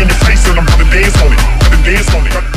in your face and I'm gonna dance on it. Gonna dance on it.